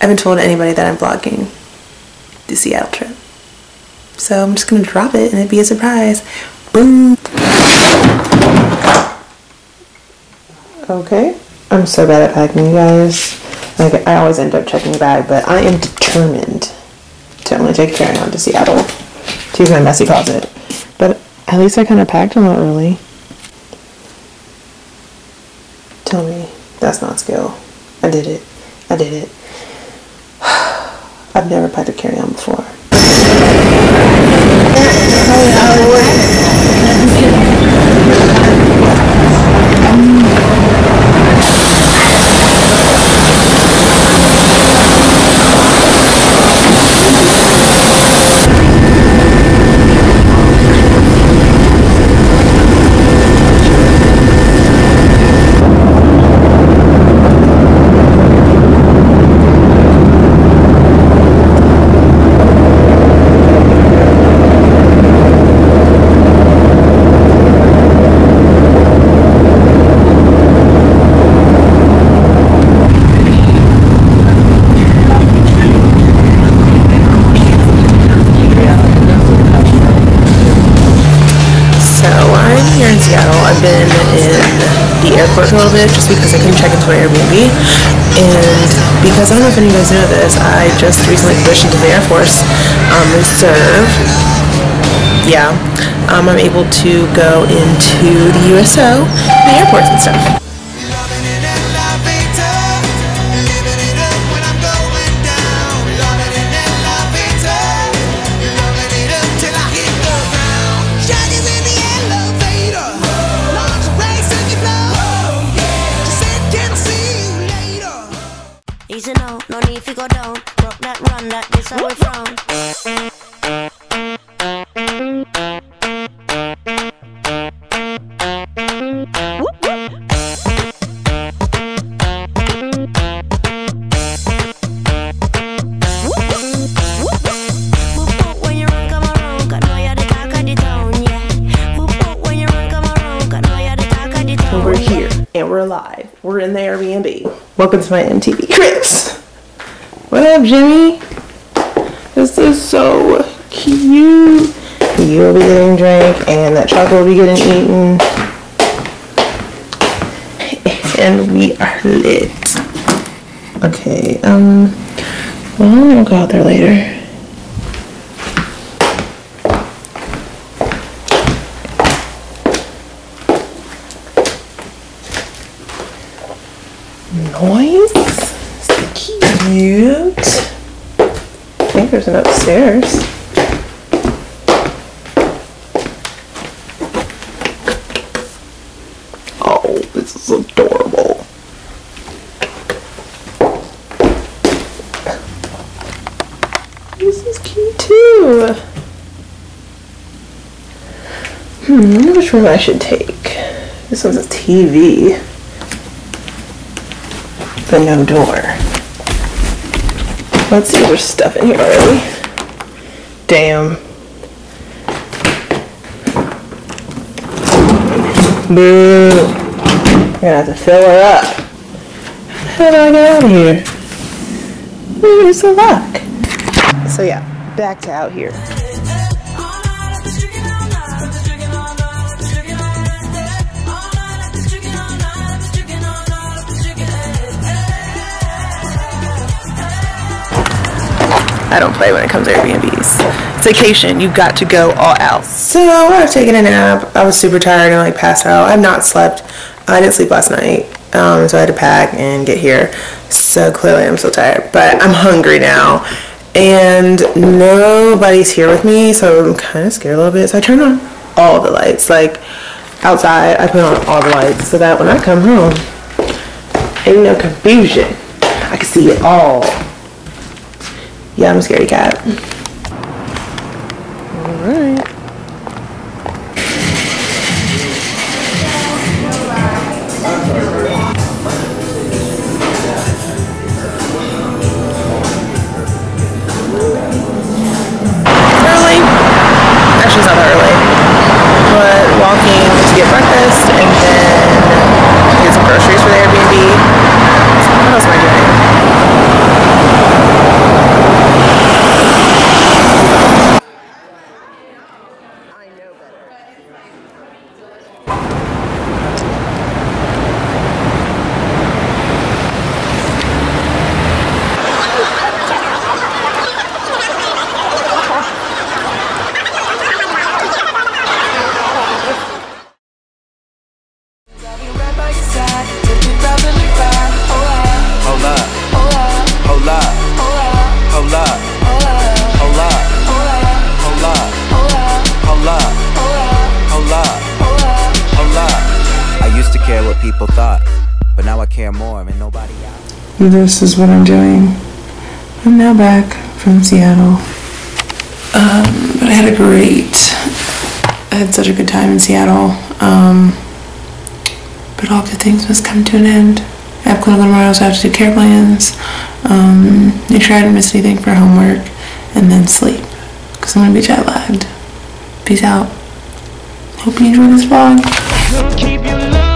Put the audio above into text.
I haven't told anybody that I'm vlogging the Seattle trip. So I'm just gonna drop it and it'd be a surprise. Boom. Okay. I'm so bad at packing, you guys. Like, I always end up checking the bag, but I am determined to only take carry-on to Seattle to use my messy closet. But at least I kind of packed a lot early. Tell me that's not skill. I did it. I did it. I've never packed a carry-on before. Airport for a little bit just because I couldn't check into my Airbnb. And because I don't know if any of you guys know this, I just recently switched into the Air Force um, Reserve. Yeah, um, I'm able to go into the USO, the airports and stuff. Go down. Rock that run, that this how we from. Boop boop when you run, come around, 'cause know you're the talk of the town, yeah. Boop boop when you run, come around, 'cause know you're the talk of the town. And we're here and we're live. We're in the Airbnb. Welcome to my MTV Cribs. What up, Jimmy? This is so cute. You'll be getting drink and that chocolate will be getting eaten. And we are lit. Okay, um, well, we'll go out there later. Noise. Cute. I think there's an upstairs. Oh, this is adorable. This is cute too. Hmm, I wonder which room I should take. This one's a TV but no door. Let's see if there's stuff in here already. Damn. Boo. We're gonna have to fill her up. How do I get out of here? Where's the lock? So yeah, back to out here. I don't play when it comes to Airbnbs. It's vacation. You've got to go all out. So I've taken a nap. I was super tired and like passed out. I've not slept. I didn't sleep last night. Um, so I had to pack and get here. So clearly I'm so tired. But I'm hungry now. And nobody's here with me. So I'm kind of scared a little bit. So I turned on all the lights. Like outside, I put on all the lights so that when I come home, ain't no confusion. I can see it all. Yeah, I'm a scaredy cat. Alright. Early. People thought. But now I care more, and nobody out. This is what I'm doing. I'm now back from Seattle. Um, but I had a great, I had such a good time in Seattle. Um, but all good things must come to an end. I have clinical tomorrow, so I have to do care plans. Um, make sure I didn't miss anything for homework, and then sleep. Because I'm gonna be jet lagged. Peace out. Hope you enjoy this vlog. Keep you